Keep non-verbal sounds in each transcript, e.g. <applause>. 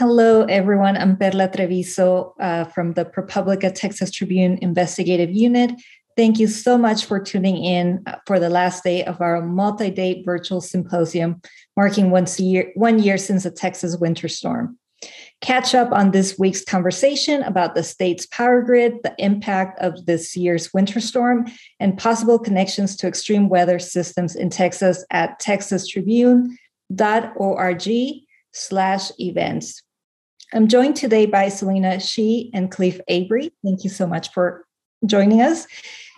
Hello, everyone. I'm Perla Trevizo uh, from the ProPublica Texas Tribune Investigative Unit. Thank you so much for tuning in uh, for the last day of our multi-day virtual symposium, marking once a year, one year since the Texas winter storm. Catch up on this week's conversation about the state's power grid, the impact of this year's winter storm, and possible connections to extreme weather systems in Texas at texastribune.org slash events. I'm joined today by Selena Xie and Cliff Avery. Thank you so much for joining us.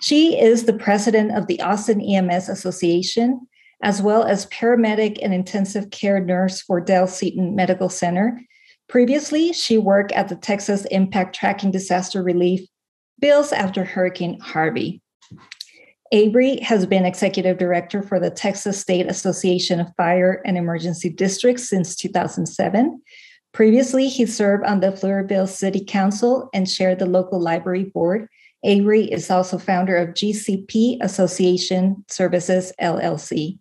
She is the president of the Austin EMS Association, as well as paramedic and intensive care nurse for Dell Seton Medical Center. Previously, she worked at the Texas Impact Tracking Disaster Relief Bills after Hurricane Harvey. Avery has been executive director for the Texas State Association of Fire and Emergency Districts since 2007. Previously, he served on the Pflugerville City Council and chaired the local library board. Avery is also founder of GCP Association Services LLC.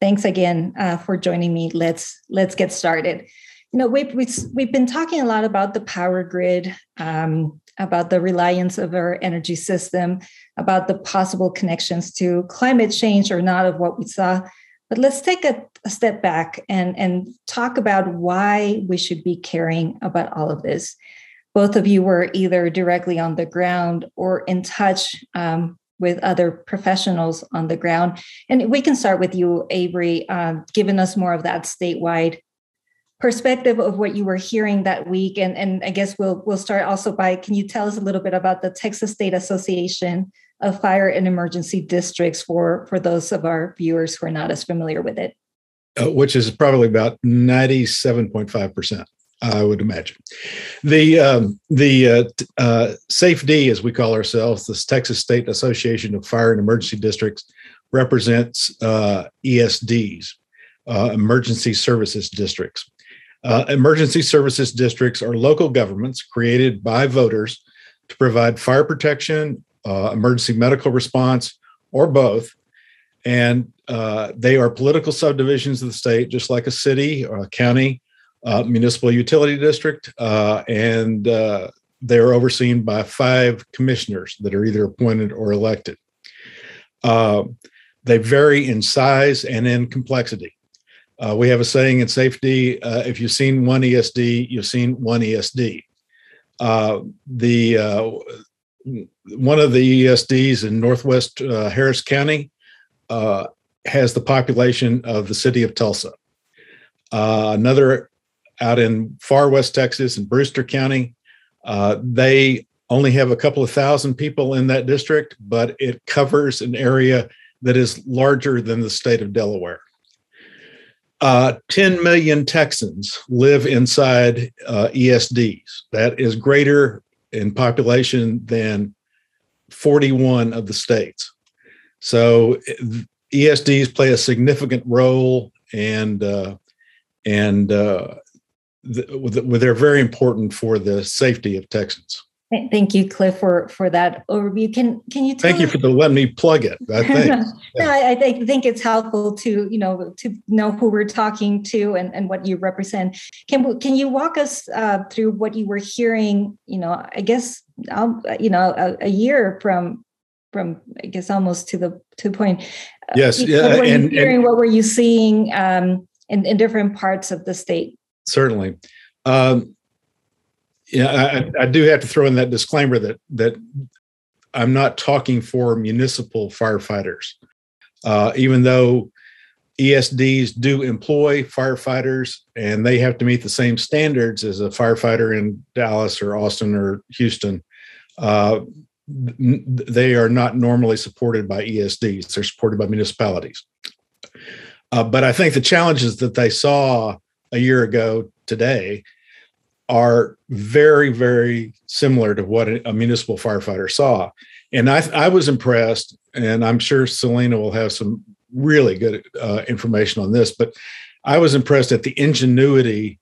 Thanks again uh, for joining me. Let's let's get started. You know, we've, we've, we've been talking a lot about the power grid, um, about the reliance of our energy system, about the possible connections to climate change or not of what we saw. But let's take a, a step back and, and talk about why we should be caring about all of this. Both of you were either directly on the ground or in touch um, with other professionals on the ground. And we can start with you, Avery, uh, giving us more of that statewide perspective of what you were hearing that week and and I guess we'll we'll start also by can you tell us a little bit about the Texas State Association of Fire and Emergency Districts for for those of our viewers who are not as familiar with it uh, which is probably about 97.5% I would imagine. The um, the uh, uh, as we call ourselves, the Texas State Association of Fire and Emergency Districts, represents uh, ESDs, uh, Emergency Services Districts. Uh, emergency services districts are local governments created by voters to provide fire protection, uh, emergency medical response, or both. And uh, they are political subdivisions of the state, just like a city or a county, uh, municipal utility district. Uh, and uh, they are overseen by five commissioners that are either appointed or elected. they vary in size and in complexity. Uh, we have a saying in SAFE-D uh, if you've seen one ESD, you've seen one ESD. Uh, the uh, one of the ESDs in Northwest uh, Harris County uh, has the population of the city of Tulsa. another out in far west Texas in Brewster County, they only have a couple of thousand people in that district, but it covers an area that is larger than the state of Delaware. Uh, 10 million Texans live inside uh, ESDs. That is greater in population than 41 of the states. So ESDs play a significant role, and uh, and uh, th- they're very important for the safety of Texans. Thank you, Cliff, for for that overview. Can can you thank you for the letting me plug it? I think <laughs> no, yeah. I, I think think it's helpful to you know to know who we're talking to and, and what you represent. Can can you walk us uh, through what you were hearing? You know, I guess um, you know a, a, year from from I guess almost to the to the point. Uh, yes, yeah. What were and, you hearing? And, what were you seeing um, in in different parts of the state? Certainly. Um, yeah, I, I, do have to throw in that disclaimer that that I'm not talking for municipal firefighters, uh, even though ESDs do employ firefighters and they have to meet the same standards as a firefighter in Dallas or Austin or Houston. Uh, they are not normally supported by ESDs; they're supported by municipalities. Uh, but I think the challenges that they saw a year ago today are very, very similar to what a, municipal firefighter saw. And I, I was impressed, and I'm sure Selena will have some really good uh, information on this, but I was impressed at the ingenuity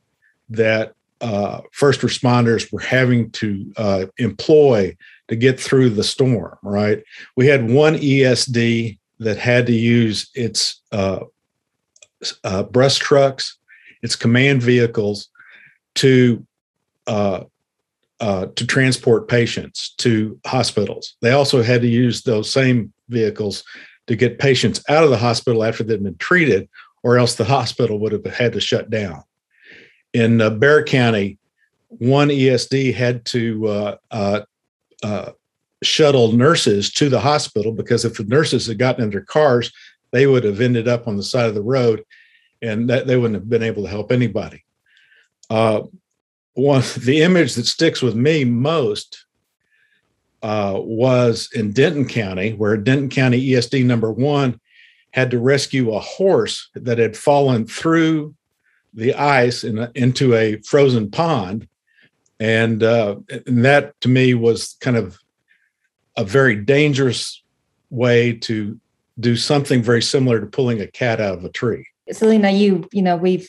that uh, first responders were having to uh, employ to get through the storm, right? We had one ESD that had to use its uh, uh, brush trucks, its command vehicles, to uh, uh, to transport patients to hospitals. They also had to use those same vehicles to get patients out of the hospital after they'd been treated, or else the <laughs> hospital would have had to shut down. In uh, Bexar County, one ESD had to uh, uh, shuttle nurses to the hospital because if the nurses had gotten in their cars, they would have ended up on the side of the road and that they wouldn't have been able to help anybody. Uh, one the image that sticks with me most uh, was in Denton County, where Denton County ESD number one had to rescue a horse that had fallen through the ice in a, into a frozen pond, and, uh, and that to me was kind of a very dangerous way to do something very similar to pulling a cat out of a tree. Selena, you you know we've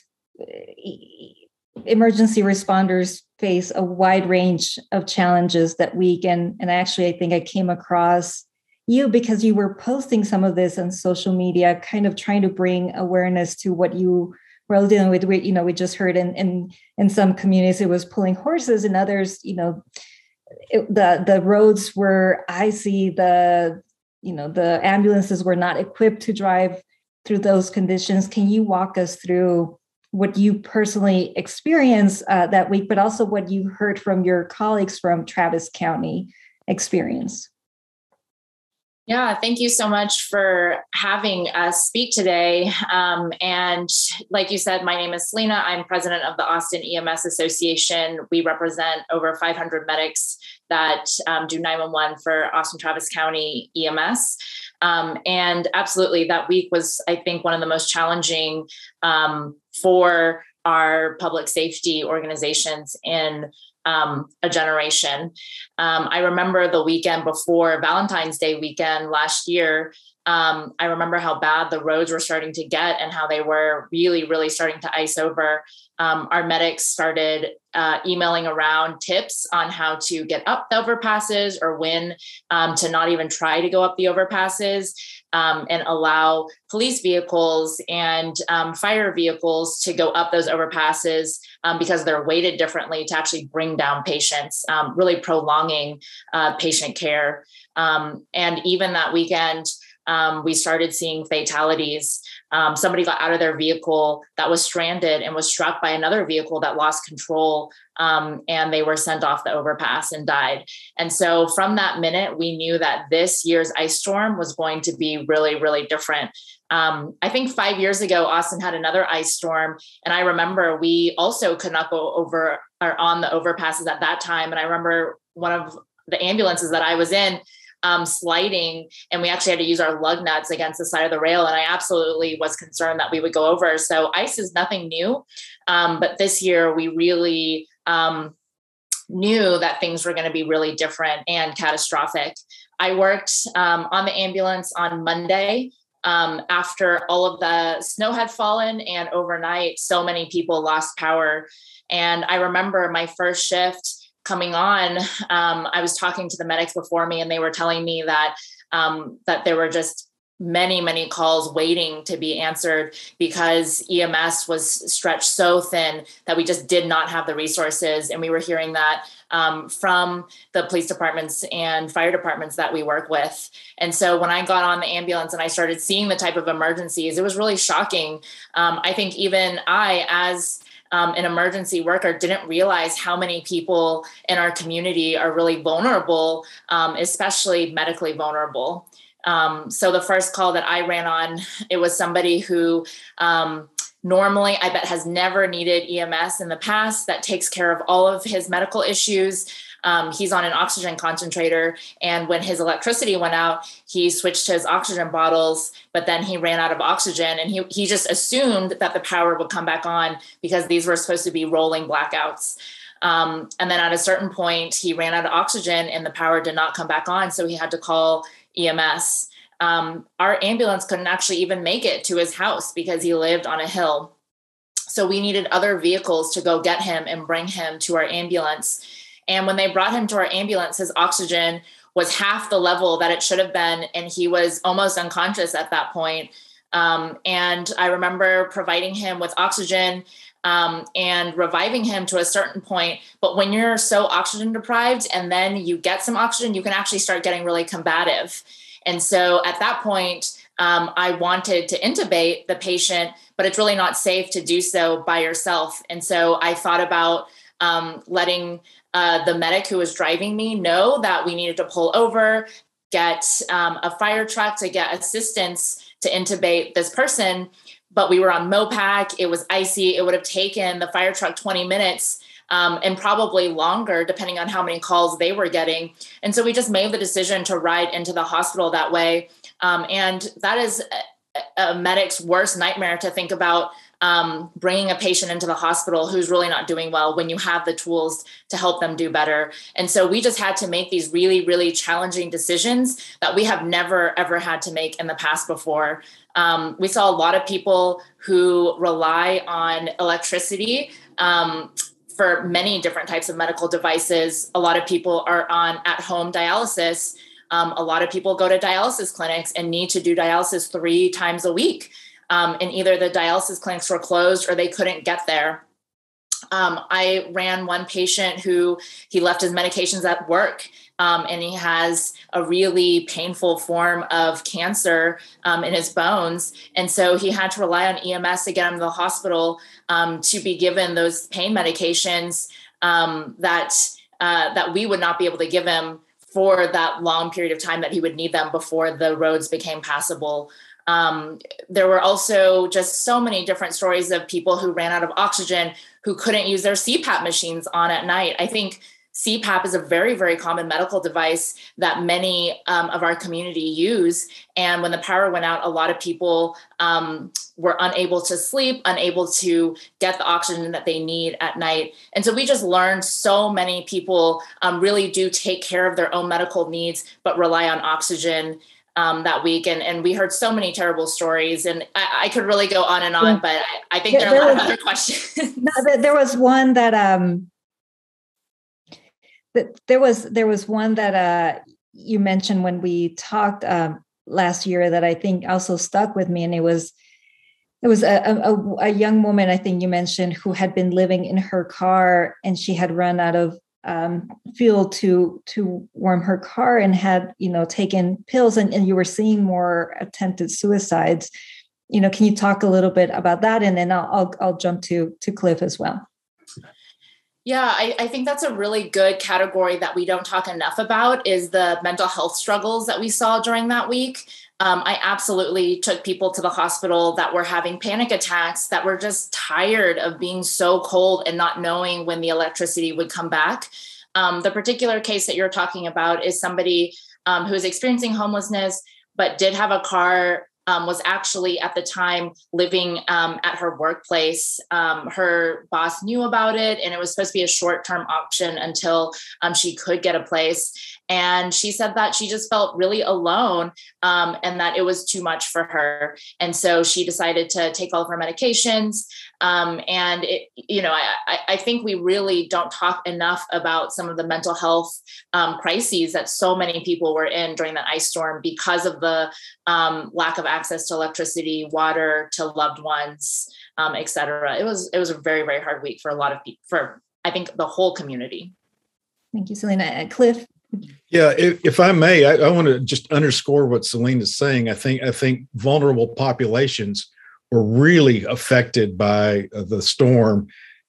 emergency responders face a wide range of challenges that week and and actually I think I came across you because you were posting some of this on social media kind of trying to bring awareness to what you were dealing with. We, you know we just heard in in in some communities it was pulling horses and others you know it, the the roads were icy the you know the ambulances were not equipped to drive through those conditions. Can you walk us through what you personally experienced uh, that week, but also what you heard from your colleagues from Travis County experience. Yeah, thank you so much for having us speak today. Um, and like you said, my name is Selena. I'm president of the Austin EMS Association. We represent over 500 medics that um, do 911 for Austin Travis County EMS. Um, and absolutely, that week was, I think, one of the most challenging um, for our public safety organizations in um, a generation. Um, I remember the weekend before Valentine's Day weekend last year. Um, I remember how bad the roads were starting to get and how they were really, really starting to ice over. Um, our medics started uh, emailing around tips on how to get up the overpasses or when um, to not even try to go up the overpasses um, and allow police vehicles and um, fire vehicles to go up those overpasses um, because they're weighted differently to actually bring down patients, really prolonging uh, patient care. And even that weekend, um, we started seeing fatalities. Um, somebody got out of their vehicle that was stranded and was struck by another vehicle that lost control, um, and they were sent off the overpass and died. And so, from that minute, we knew that this year's ice storm was going to be really, really different. Um, I think five years ago, Austin had another ice storm, and I remember we also could not go over or on the overpasses at that time. And I remember one of the ambulances that I was in um, sliding, and we actually had to use our lug nuts against the side of the rail. And I absolutely was concerned that we would go over. So ice is nothing new, um, but this year we really um, knew that things were going to be really different and catastrophic. I worked um, on the ambulance on Monday. Um, after all of the snow had fallen and overnight, so many people lost power. And I remember my first shift coming on, um, I was talking to the medics before me, and they were telling me that um, that there were just many many calls waiting to be answered because EMS was stretched so thin that we just did not have the resources, and we were hearing that um, from the police departments and fire departments that we work with. And so when I got on the ambulance and I started seeing the type of emergencies, it was really shocking. Um, I think even I, as um, an emergency worker didn't realize how many people in our community are really vulnerable, um, especially medically vulnerable. Um, so the first call that I ran on, it was somebody who um, normally I bet has never needed EMS in the past that takes care of all of his medical issues. Um, he's on an oxygen concentrator. And when his electricity went out, he switched to his oxygen bottles, but then he ran out of oxygen. And he, he just assumed that the power would come back on because these were supposed to be rolling blackouts. Um, and then at a certain point, he ran out of oxygen and the power did not come back on. So he had to call EMS. Um, our ambulance couldn't actually even make it to his house because he lived on a hill. So we needed other vehicles to go get him and bring him to our ambulance. And when they brought him to our ambulance, his oxygen was half the level that it should have been. And he was almost unconscious at that point. Um, and I remember providing him with oxygen. um, and reviving him to a certain point. But when you're so oxygen deprived and then you get some oxygen, you can actually start getting really combative. And so at that point, um, I wanted to intubate the patient, but it's really not safe to do so by yourself. And so I thought about um, letting uh, the medic who was driving me know that we needed to pull over, get um, a fire truck to get assistance to intubate this person. But we were on Mopac, it was icy, it would have taken the fire truck 20 minutes. Um, and probably longer, depending on how many calls they were getting. And so we just made the decision to ride into the hospital that way. Um, and that is a, a medic's worst nightmare to think about um, bringing a patient into the hospital who's really not doing well when you have the tools to help them do better. And so we just had to make these really, really challenging decisions that we have never, ever had to make in the past before. Um, we saw a lot of people who rely on electricity. Um, for many different types of medical devices, a lot of people are on at home dialysis. Um, a lot of people go to dialysis clinics and need to do dialysis three times a week um, and either the dialysis clinics were closed or they couldn't get there. Um, I ran one patient who he left his medications at work um, and he has a really painful form of cancer um, in his bones. And so he had to rely on EMS to get him to the hospital um, to be given those pain medications um, that, uh, that we would not be able to give him for that long period of time that he would need them before the roads became passable um, there were also just so many different stories of people who ran out of oxygen who couldn't use their CPAP machines on at night. I think CPAP is a very, very common medical device that many um, of our community use. And when the power went out, a lot of people um, were unable to sleep, unable to get the oxygen that they need at night. And so we just learned so many people um, really do take care of their own medical needs, but rely on oxygen um, that week, and and we heard so many terrible stories, and I, I could really go on and on, but I, I think yeah, there are a lot was, of other <laughs> questions. No, there was one that um that there was there was one that uh you mentioned when we talked um, last year that I think also stuck with me, and it was it was a, a, a young woman I think you mentioned who had been living in her car and she had run out of um, fuel to to warm her car and had you know taken pills and, and you were seeing more attempted suicides. You know can you talk a little bit about that? And then i'll i'll, I'll jump to to cliff as well yeah I, I think that's a really good category that we don't talk enough about is the mental health struggles that we saw during that week um, I absolutely took people to the hospital that were having panic attacks, that were just tired of being so cold and not knowing when the electricity would come back. Um, the particular case that you're talking about is somebody um, who is experiencing homelessness, but did have a car um, was actually at the time living um, at her workplace. Um, her boss knew about it, and it was supposed to be a short term option until um, she could get a place. And she said that she just felt really alone um, and that it was too much for her. And so she decided to take all of her medications. Um, and it, you know, I, I think we really don't talk enough about some of the mental health um, crises that so many people were in during that ice storm because of the um, lack of access to electricity, water, to loved ones, um, et cetera. It was it was a very very hard week for a lot of people. For I think the whole community. Thank you, Selena. Uh, Cliff, yeah, if, if I may, I, I, want to just underscore what Selena is saying. I think I think vulnerable populations were really affected by uh, the storm,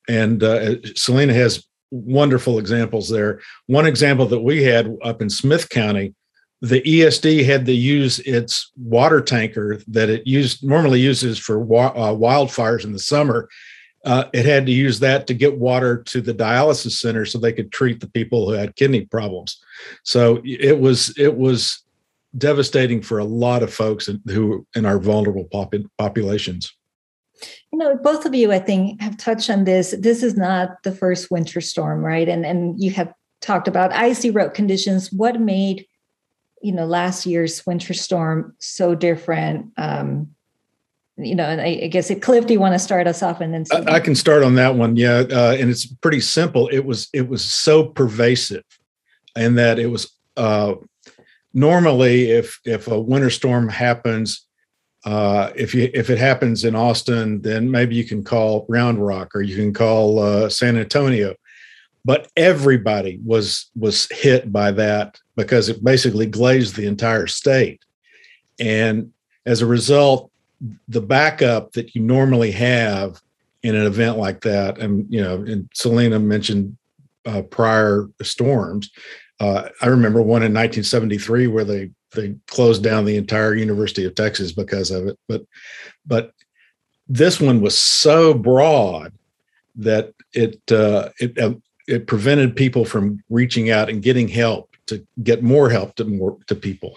and uh, Selena has wonderful examples there. One example that we had up in Smith County, the ESD had to use its water tanker that it used normally uses for wa- uh, wildfires in the summer uh, it had to use that to get water to the dialysis center so they could treat the people who had kidney problems. So it was it was devastating for a lot of folks in, who in our vulnerable pop- populations. You know, both of you, I think, have touched on this. This is not the first winter storm, right? And and you have talked about icy road conditions. What made you know last year's winter storm so different? Um, you know, and I, I guess it, Cliff, do you want to start us off and then? I, I, can start on that one. Yeah, uh, and it's pretty simple. It was it was so pervasive, and that it was uh, normally if if a winter storm happens, Uh, if you if it happens in Austin, then maybe you can call Round Rock or you can call uh, San Antonio. But everybody was was hit by that because it basically glazed the entire state, and as a result, the backup that you normally have in an event like that, and you know, and Selena mentioned uh, prior storms. Uh, I remember one in 1973 where they they closed down the entire University of Texas because of it. But but this one was so broad that it uh, it uh, it prevented people from reaching out and getting help to get more help to more to people.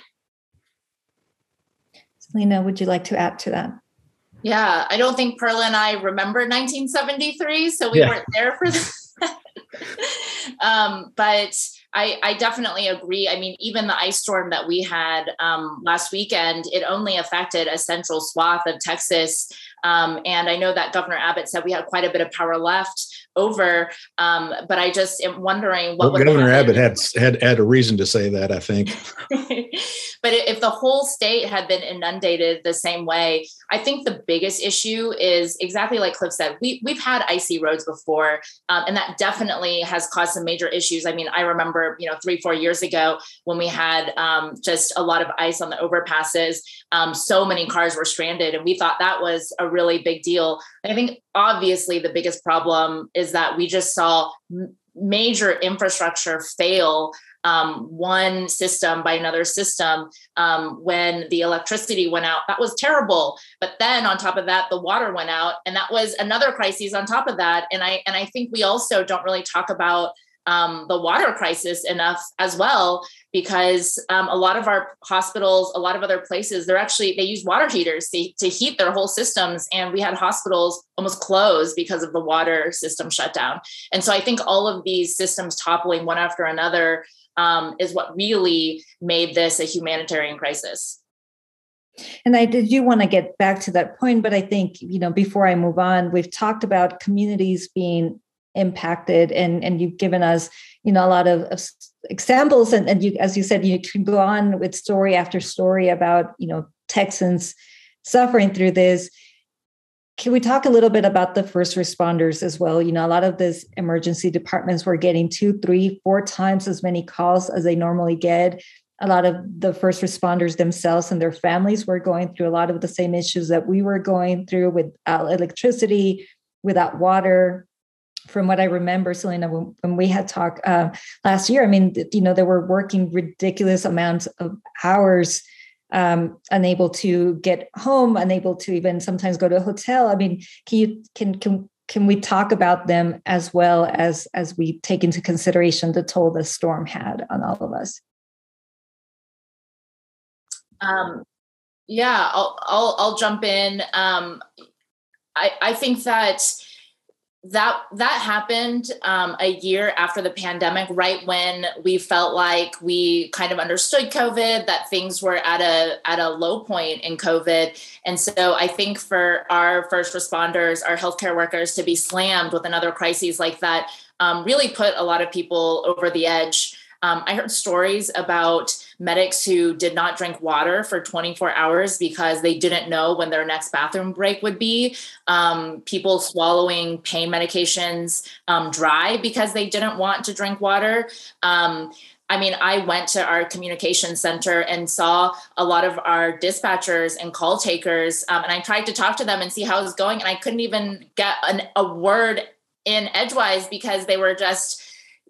Selena, would you like to add to that? Yeah, I don't think Perla and I remember 1973, so we yeah. weren't there for that. <laughs> um, but I, I, definitely agree. I mean, even the ice storm that we had um, last weekend, it only affected a central swath of Texas. Um, and I know that Governor Abbott said we had quite a bit of power left over. Um, but I just am wondering what well, Governor Abbott had, had had a reason to say that. I think. <laughs> but if the whole state had been inundated the same way, I think the biggest issue is exactly like Cliff said. We we've had icy roads before, um, and that definitely has caused some major issues. I mean, I remember you know three four years ago when we had um, just a lot of ice on the overpasses. Um, so many cars were stranded, and we thought that was a really big deal. I think obviously the biggest problem is that we just saw major infrastructure fail um, one system by another system um, when the electricity went out. That was terrible. But then on top of that the water went out and that was another crisis on top of that. And i and i think we also don't really talk about um, the water crisis enough as well because um, a lot of our hospitals a lot of other places they're actually they use water heaters to, to heat their whole systems and we had hospitals almost closed because of the water system shutdown. and so i think all of these systems toppling one after another um, is what really made this a humanitarian crisis and I do want to get back to that point, but I think, you know, before I move on, we've talked about communities being impacted and and you've given us you know a lot of, of examples and, and you as you said you can go on with story after story about you know texans suffering through this. Can we talk a little bit about the first responders as well? You know a lot of these emergency departments were getting two three four times as many calls as they normally get. A lot of the first responders themselves and their families were going through a lot of the same issues that we were going through with uh, electricity without water from what I remember, Selena, when, when we had talked uh, last year, I mean, you know, they were working ridiculous amounts of hours, um, unable to get home, unable to even sometimes go to a hotel. I mean, can you can can can we talk about them as well as as we take into consideration the toll the storm had on all of us? Um, yeah, I'll I'll, I'll jump in. Um, I I think that that that happened um, a year after the pandemic right when we felt like we kind of understood covid that things were at a at a low point in covid. And so i think for our first responders our healthcare workers to be slammed with another crisis like that um, really put a lot of people over the edge. Um, I heard stories about medics who did not drink water for 24 hours because they didn't know when their next bathroom break would be. Um, people swallowing pain medications um, dry because they didn't want to drink water. Um, I mean, I went to our communication center and saw a lot of our dispatchers and call takers, um, and I tried to talk to them and see how it was going, and I couldn't even get an, a word in edgewise because they were just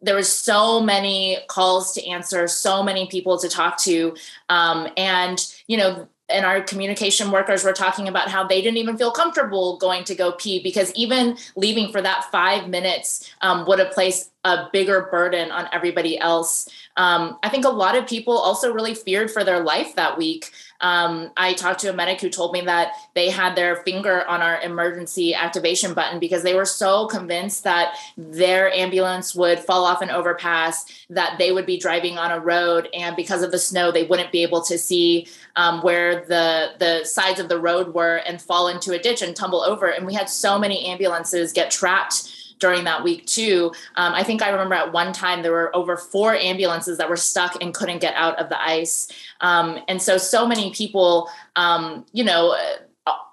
there was so many calls to answer so many people to talk to um, and you know and our communication workers were talking about how they didn't even feel comfortable going to go pee because even leaving for that five minutes um, would have placed a bigger burden on everybody else. Um, I think a lot of people also really feared for their life that week. Um, I talked to a medic who told me that they had their finger on our emergency activation button because they were so convinced that their ambulance would fall off an overpass, that they would be driving on a road, and because of the snow, they wouldn't be able to see um, where the the sides of the road were and fall into a ditch and tumble over. And we had so many ambulances get trapped during that week too. Um, I think I remember at one time there were over four ambulances that were stuck and couldn't get out of the ice. Um, and so, so many people, um, you know,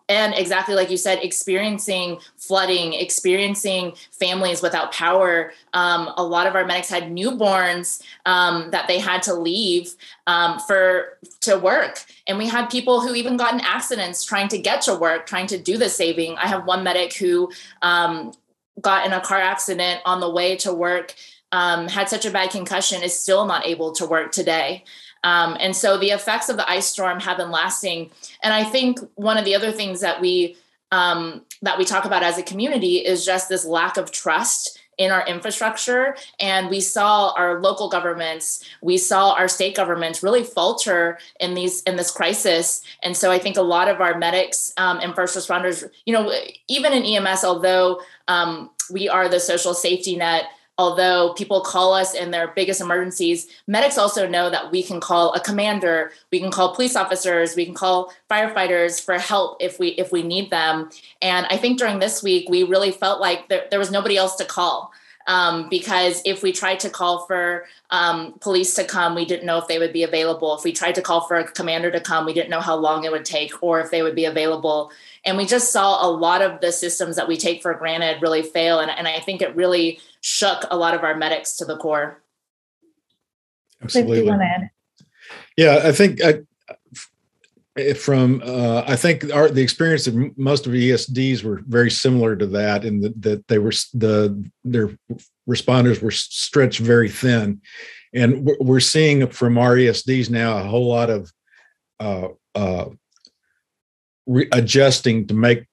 and exactly like you said experiencing flooding experiencing families without power um, a lot of our medics had newborns um, that they had to leave um, for to work and we had people who even got in accidents trying to get to work trying to do the saving i have one medic who um, got in a car accident on the way to work um, had such a bad concussion is still not able to work today um, and so the effects of the ice storm have been lasting. And I think one of the other things that we um, that we talk about as a community is just this lack of trust in our infrastructure and we saw our local governments we saw our state governments really falter in these in this crisis. And so i think a lot of our medics um, and first responders you know even in ems although um, we are the social safety net although people call us in their biggest emergencies, medics also know that we can call a commander, we can call police officers, we can call firefighters for help if we if we need them. And I think during this week we really felt like there, there was nobody else to call. Um, because if we tried to call for um, police to come, we didn't know if they would be available. If we tried to call for a commander to come, we didn't know how long it would take or if they would be available. And we just saw a lot of the systems that we take for granted really fail. And, and I think it really shook a lot of our medics to the core. Absolutely. Yeah, I think I, from uh, I think our, the experience of most of the ESDs were very similar to that, in the, that they were the their responders were stretched very thin, and we're seeing from our ESDs now a whole lot of uh, uh, re- adjusting to make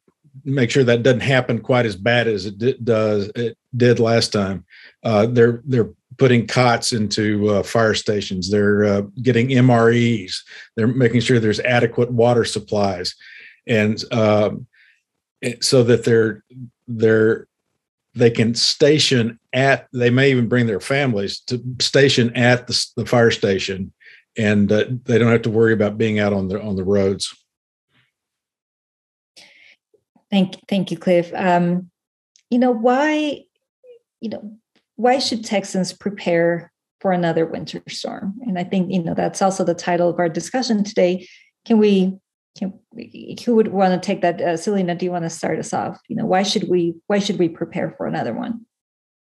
make sure that doesn't happen quite as bad as it did, does it did last time. Uh, they're they're putting cots into uh, fire stations. They're uh, getting MREs. They're making sure there's adequate water supplies, and um, so that they're they're they can station at. They may even bring their families to station at the, the fire station, and uh, they don't have to worry about being out on the on the roads. Thank, thank you, Cliff. Um, you know why, you know, why should Texans prepare for another winter storm? And I think you know that's also the title of our discussion today. Can we? Can, who would want to take that? Uh, Selena, do you want to start us off? You know, why should we? Why should we prepare for another one?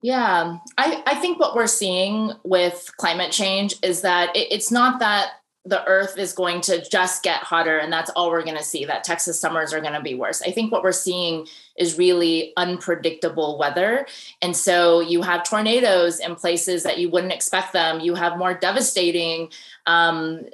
Yeah, I, I think what we're seeing with climate change is that it, it's not that the earth is going to just get hotter and that's all we're going to see that texas summers are going to be worse i think what we're seeing is really unpredictable weather and so you have tornadoes in places that you wouldn't expect them you have more devastating um,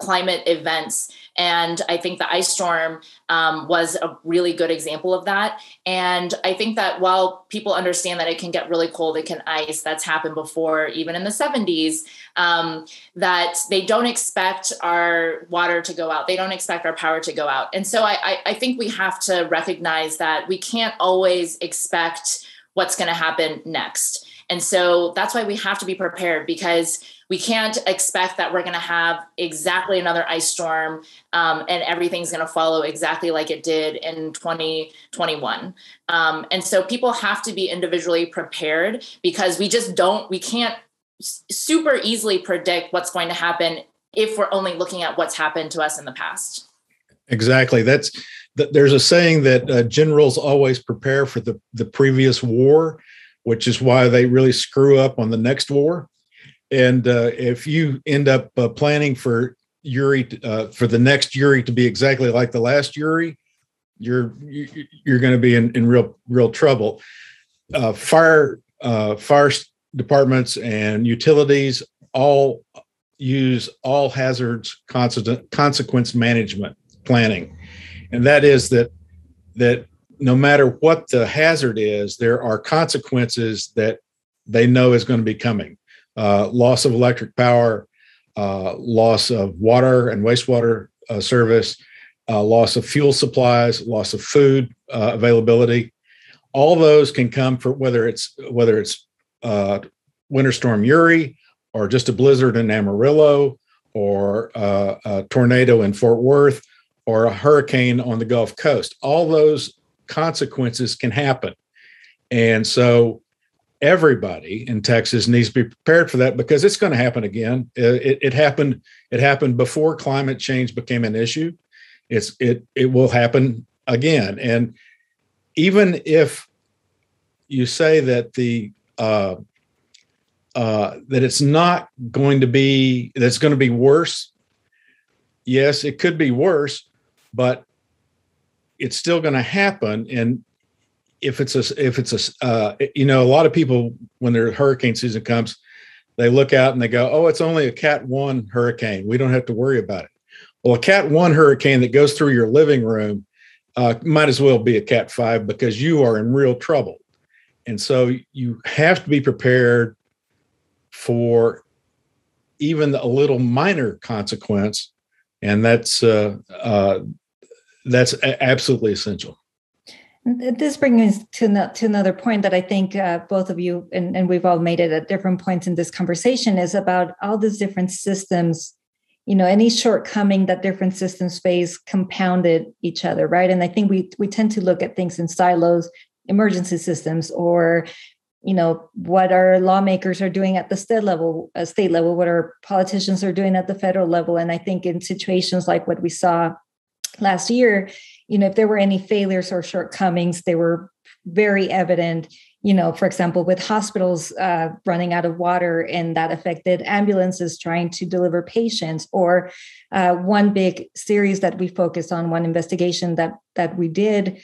climate events. And I think the ice storm um, was a really good example of that. And I think that while people understand that it can get really cold, it can ice, that's happened before, even in the 70s, um, that they don't expect our water to go out. They don't expect our power to go out. And so I, I, I think we have to recognize that we can't always expect what's going to happen next. And so that's why we have to be prepared because we can't expect that we're going to have exactly another ice storm um, and everything's going to follow exactly like it did in 2021. Um, and so people have to be individually prepared because we just don't, we can't super easily predict what's going to happen if we're only looking at what's happened to us in the past. Exactly. That's there's a saying that uh, generals always prepare for the the previous war, which is why they really screw up on the next war. And uh, if you end up uh, planning for Uri uh, for the next Uri to be exactly like the last Uri, you're you're going to be in, in real real trouble. Uh, fire uh, fire departments and utilities all use all hazards consequence management planning, and that is that that no matter what the hazard is, there are consequences that they know is going to be coming loss of electric power, uh, loss of water and wastewater uh, service, uh, loss of fuel supplies, loss of food uh, availability. All those can come for whether it's whether it's uh, Winter Storm Uri or just a blizzard in Amarillo or a tornado in Fort Worth or a hurricane on the Gulf Coast. All those consequences can happen. And so everybody in Texas needs to be prepared for that because it's going to happen again. It, it, happened. It happened before climate change became an issue. It's it it will happen again. And even if you say that the uh, uh, that it's not going to be that's going to be worse. Yes, it could be worse, but it's still going to happen. And if it's a if it's a uh, you know a lot of people when their hurricane season comes, they look out and they go, oh, it's only a Cat one hurricane. We don't have to worry about it. Well, a Cat one hurricane that goes through your living room uh, might as well be a Cat five because you are in real trouble. And so you have to be prepared for even a little minor consequence, and that's uh, uh, that's absolutely essential. This brings us to, to another point that I think uh, both of you, and, and we've all made it at different points in this conversation, is about all these different systems. You know, any shortcoming that different systems face compounded each other, right? And I think we we tend to look at things in silos, emergency systems, or you know what our lawmakers are doing at the state level uh, state level what our politicians are doing at the federal level and i think in situations like what we saw last year you know if there were any failures or shortcomings they were very evident you know for example with hospitals uh, running out of water and that affected ambulances trying to deliver patients or uh, one big series that we focused on one investigation that that we did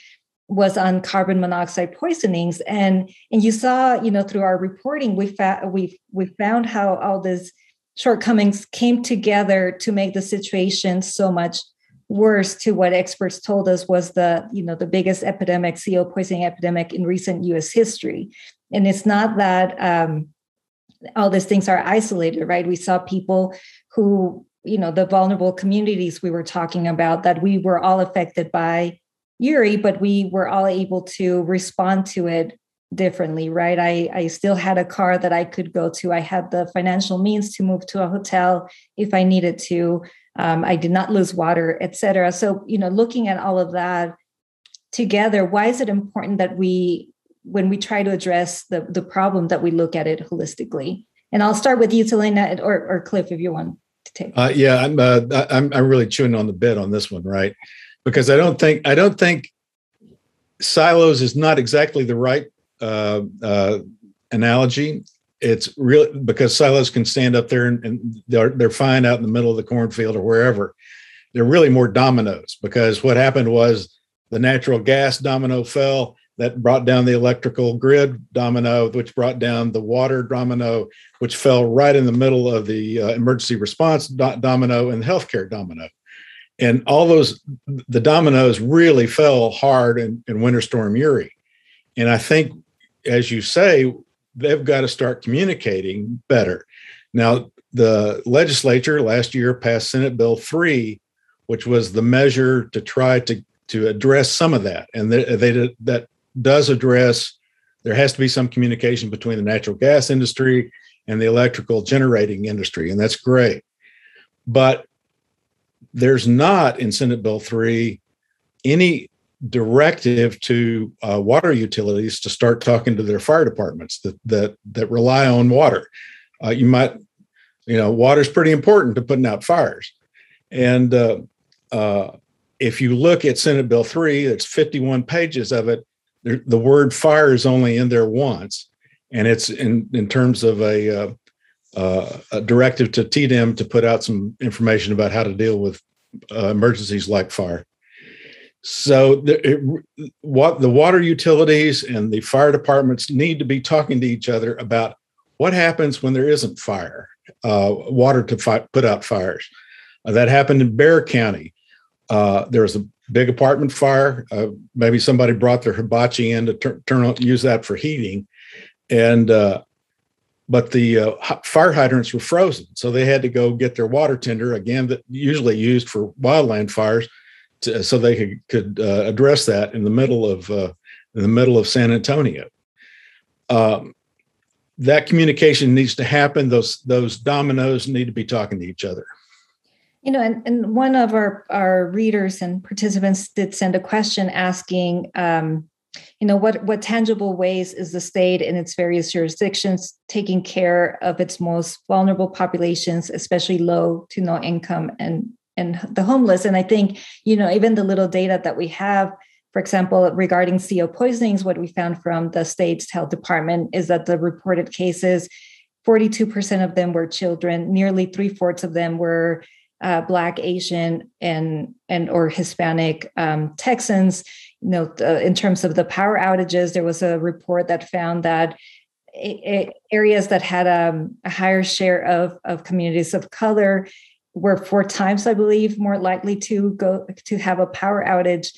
was on carbon monoxide poisonings. And and you saw you know through our reporting we found we we found how all these shortcomings came together to make the situation so much worse to what experts told us was the you know the biggest epidemic co poisoning epidemic in recent us history and it's not that um, all these things are isolated right we saw people who you know the vulnerable communities we were talking about that we were all affected by Uri, but we were all able to respond to it differently, right? I, I still had a car that I could go to. I had the financial means to move to a hotel if I needed to. Um, I did not lose water, et cetera. So, you know, looking at all of that together, why is it important that we, when we try to address the, the problem, that we look at it holistically? And I'll start with you, Selena, or, or Cliff, if you want to take. Uh, yeah, I'm, uh, I'm, I'm really chewing on the bit on this one, right? because I don't think I don't think silos is not exactly the right uh, uh, analogy. It's real because silos can stand up there and, and, they're they're fine out in the middle of the cornfield or wherever. They're really more dominoes because what happened was the natural gas domino fell that brought down the electrical grid domino, which brought down the water domino, which fell right in the middle of the uh, emergency response do- domino and the healthcare domino and all those the dominoes really fell hard in, in winter storm uri and i think as you say they've got to start communicating better. Now the legislature last year passed senate bill 3 which was the measure to try to to address some of that. And they, they that does address there has to be some communication between the natural gas industry and the electrical generating industry and that's great. But there's not in Senate Bill 3 any directive to uh, water utilities to start talking to their fire departments that that that rely on water. Uh, you might, you know, water is pretty important to putting out fires, and uh, uh if you look at Senate Bill three, it's 51 pages of it. The word fire is only in there once, and it's in in terms of a uh, uh, a directive to TDEM to put out some information about how to deal with emergencies like fire. So the, it, what the water utilities and the fire departments need to be talking to each other about what happens when there isn't fire, uh, water to fi- put out fires. Uh, that happened in Bexar County. Uh, there was a big apartment fire. Uh, maybe somebody brought their hibachi in to tur- turn on, use that for heating, and uh, but the uh, fire hydrants were frozen, so they had to go get their water tender again, that usually used for wildland fires, to, so they could could uh, address that in the middle of uh, in the middle of San Antonio. Um, that communication needs to happen. Those those dominoes need to be talking to each other. You know, and, and one of our our readers and participants did send a question asking. Um, you know what what tangible ways is the state in its various jurisdictions taking care of its most vulnerable populations especially low to no income and and the homeless. And i think you know even the little data that we have for example regarding co poisonings what we found from the state's health department is that the reported cases 42% of them were children nearly three-fourths of them were uh, black asian and and or hispanic um, texans. You know uh, in terms of the power outages there was a report that found that areas that had um, a higher share of, of communities of color were four times i believe more likely to go to have a power outage.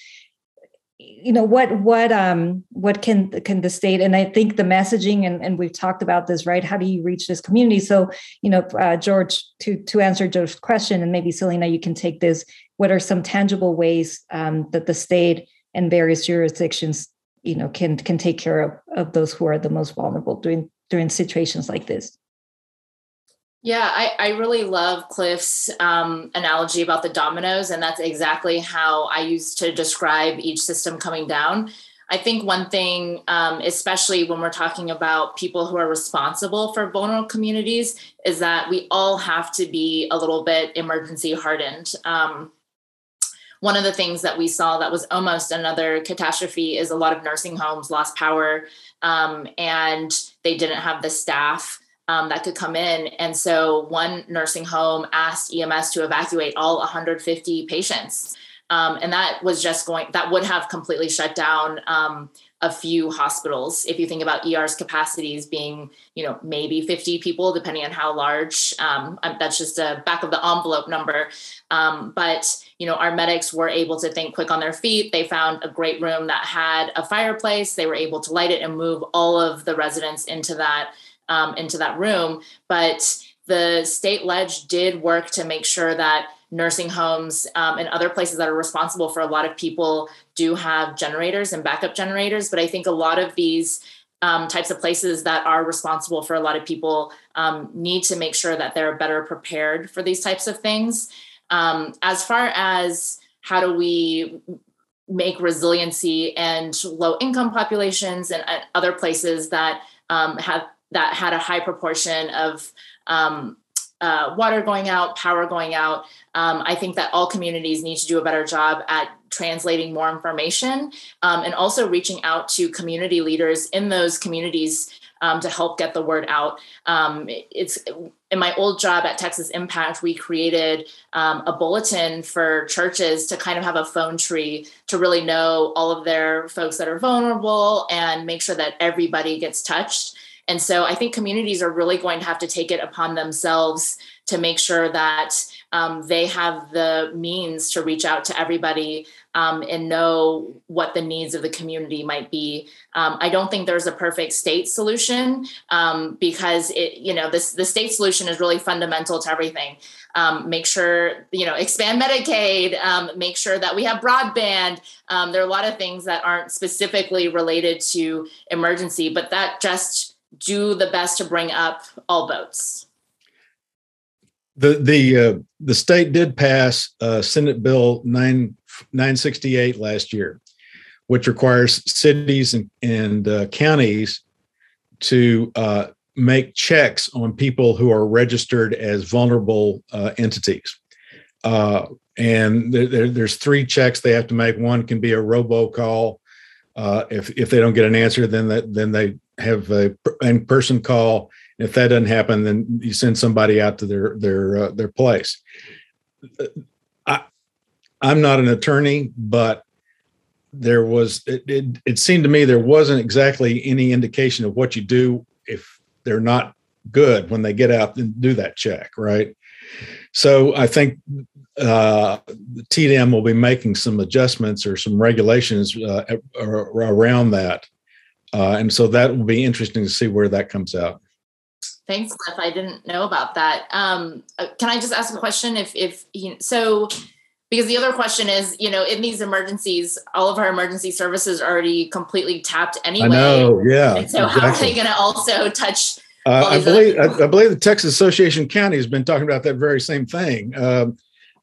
You know what what um what can can the state and i think the messaging and, and we've talked about this right? How do you reach this community? So you know uh, george to to answer george's question and maybe selena you can take this what are some tangible ways um, that the state and various jurisdictions you know can can take care of of those who are the most vulnerable during during situations like this yeah, I, I really love Cliff's um, analogy about the dominoes, and that's exactly how I use to describe each system coming down. I think one thing, um, especially when we're talking about people who are responsible for vulnerable communities, is that we all have to be a little bit emergency hardened. Um, one of the things that we saw that was almost another catastrophe is a lot of nursing homes lost power um, and they didn't have the staff um, that could come in. And so one nursing home asked EMS to evacuate all 150 patients. Um, and that was just going, that would have completely shut down um, a few hospitals. If you think about ER's capacities being, you know, maybe 50 people, depending on how large, um, that's just a back of the envelope number. Um, but you know, our medics were able to think quick on their feet. They found a great room that had a fireplace. They were able to light it and move all of the residents into that um, into that room. But the state Lege did work to make sure that nursing homes um, and other places that are responsible for a lot of people do have generators and backup generators. But I think a lot of these um, types of places that are responsible for a lot of people um, need to make sure that they're better prepared for these types of things. Um, as far as how do we make resiliency and low income populations and uh, other places that um, have that had a high proportion of um, uh, water going out, power going out. Um, I think that all communities need to do a better job at translating more information um, and also reaching out to community leaders in those communities um, to help get the word out. Um, it's in my old job at Texas Impact, we created um, a bulletin for churches to kind of have a phone tree to really know all of their folks that are vulnerable and make sure that everybody gets touched. And so I think communities are really going to have to take it upon themselves to make sure that um, they have the means to reach out to everybody um, and know what the needs of the community might be. Um, I don't think there's a perfect state solution um, because it, you know, this the state solution is really fundamental to everything. Um, make sure you know expand Medicaid, um, make sure that we have broadband. there are a lot of things that aren't specifically related to emergency, but that just do the best to bring up all boats. The the uh, the state did pass uh, Senate Bill 9 968 last year, which requires cities and, and uh, counties to uh, make checks on people who are registered as vulnerable uh, entities. Uh, and there, there, there's three checks they have to make. One can be a robocall. If if they don't get an answer, then that then they have a in-person call. If that doesn't happen, then you send somebody out to their their uh, their place. I I'm not an attorney, but there was it, it, it seemed to me there wasn't exactly any indication of what you do if they're not good when they get out and do that check, right? So I think uh, TDEM will be making some adjustments or some regulations uh, around that uh, and so that will be interesting to see where that comes out. Thanks, Cliff. I didn't know about that. Um, uh, can I just ask a question? If, if you know, so, because the other question is, you know, in these emergencies, all of our emergency services are already completely tapped anyway. I know, yeah. And so, exactly. how are they going to also touch? Uh, I believe <laughs> I, I, believe the Texas Association of County has been talking about that very same thing. Um,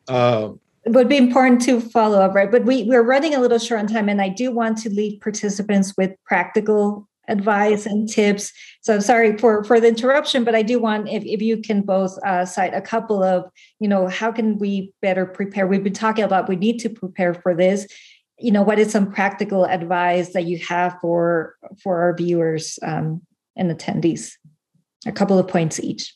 uh, would be important to follow up, right? But we, we're running a little short on time, and I do want to leave participants with practical advice and tips. So I'm sorry for for the interruption, but I do want if, if you can both uh, cite a couple of you know how can we better prepare. We've been talking about we need to prepare for this. You know what is some practical advice that you have for for our viewers um, and attendees? A couple of points each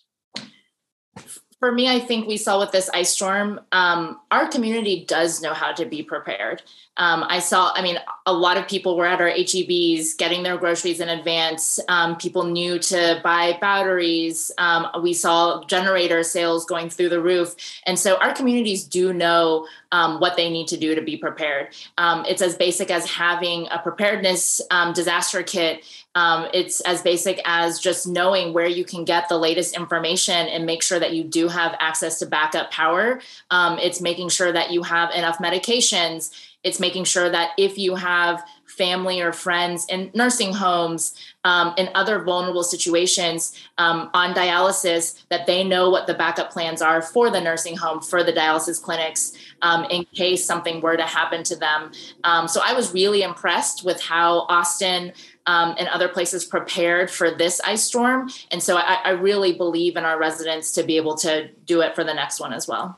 for me, I think we saw with this ice storm, um, our community does know how to be prepared. Um, I saw, I mean, a lot of people were at our HEBs getting their groceries in advance. Um, people knew to buy batteries. Um, we saw generator sales going through the roof. And so our communities do know um, what they need to do to be prepared. Um, it's as basic as having a preparedness disaster kit um, it's as basic as just knowing where you can get the latest information and make sure that you do have access to backup power. Um, it's making sure that you have enough medications. It's making sure that if you have family or friends in nursing homes um, in other vulnerable situations um, on dialysis that they know what the backup plans are for the nursing home for the dialysis clinics um, in case something were to happen to them um, so i was really impressed with how austin um, and other places prepared for this ice storm. And so I, I, really believe in our residents to be able to do it for the next one as well.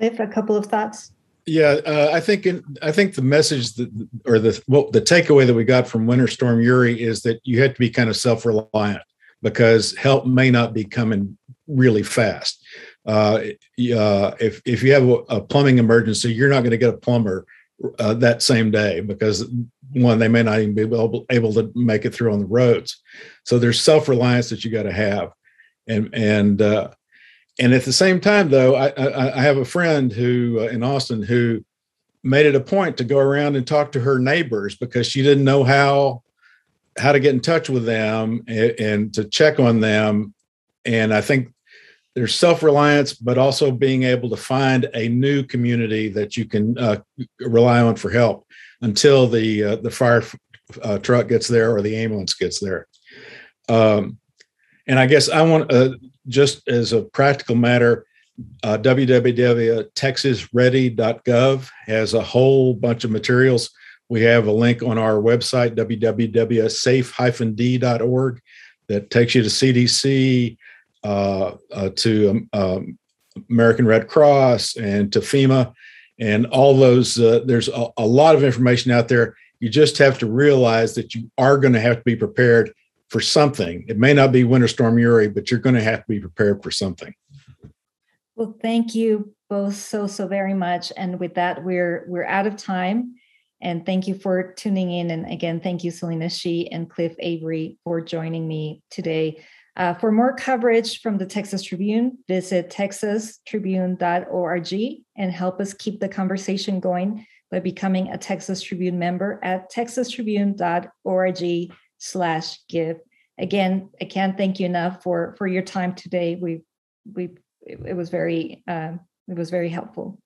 I have a couple of thoughts. Yeah, uh, I think in, I think the message that, or the well, the takeaway that we got from Winter Storm Uri is that you have to be kind of self reliant because help may not be coming really fast. Uh, uh, if if you have a, a plumbing emergency, you're not going to get a plumber uh, that same day because one they may not even be able, able to make it through on the roads. So there's self-reliance that you got to have. And and uh, and at the same time though i i, I have a friend who uh, in austin who made it a point to go around and talk to her neighbors because she didn't know how how to get in touch with them and, and to check on them. And i think there's self-reliance but also being able to find a new community that you can uh, rely on for help until the uh, the fire uh, truck gets there or the ambulance gets there. Um, and I guess I want uh, just as a practical matter, uh, www.texasready.gov has a whole bunch of materials. We have a link on our website, www.safe-d.org, that takes you to CDC, to um, um, American Red Cross, and to FEMA and all those uh, there's a, a, lot of information out there. You just have to realize that you are going to have to be prepared for something. It may not be winter storm uri but you're going to have to be prepared for something. Well thank you both so so very much. And with that we're we're out of time. And thank you for tuning in. And again thank you selena Xie and cliff avery for joining me today uh, for more coverage from the Texas Tribune, visit texastribune.org and help us keep the conversation going by becoming a Texas Tribune member at texastribune.org slash give. Again, I can't thank you enough for, for your time today. We, we, it was very, uh, it was very helpful.